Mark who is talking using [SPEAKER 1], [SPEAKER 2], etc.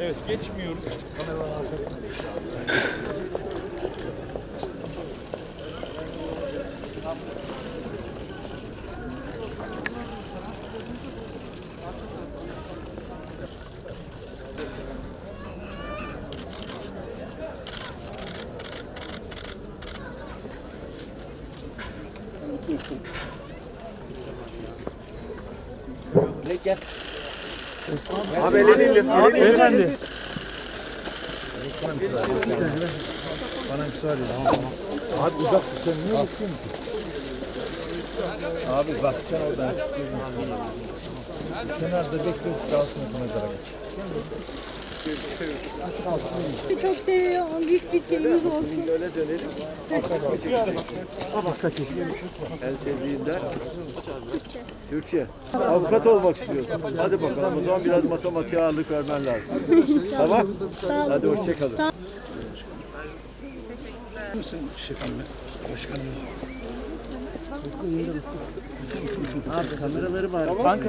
[SPEAKER 1] Evet geçmiyoruz.
[SPEAKER 2] Abi elini indir.
[SPEAKER 1] Abi beyefendi.
[SPEAKER 2] Abi uzak dur sen niye bakıyorsun ki? Abi bak sen oradan Kenarda bekliyoruz daha sonra buna zarar
[SPEAKER 3] Çok seviyorum. Büyük bir şeyimiz olsun.
[SPEAKER 2] Öyle dönelim. En sevdiğin ders Türkçe. Avukat olmak istiyorsun. Hadi bakalım o zaman biraz matematiğe ağırlık vermen lazım. tamam. Hadi hoşçakalın.
[SPEAKER 4] Abi kameraları var.
[SPEAKER 1] Bankada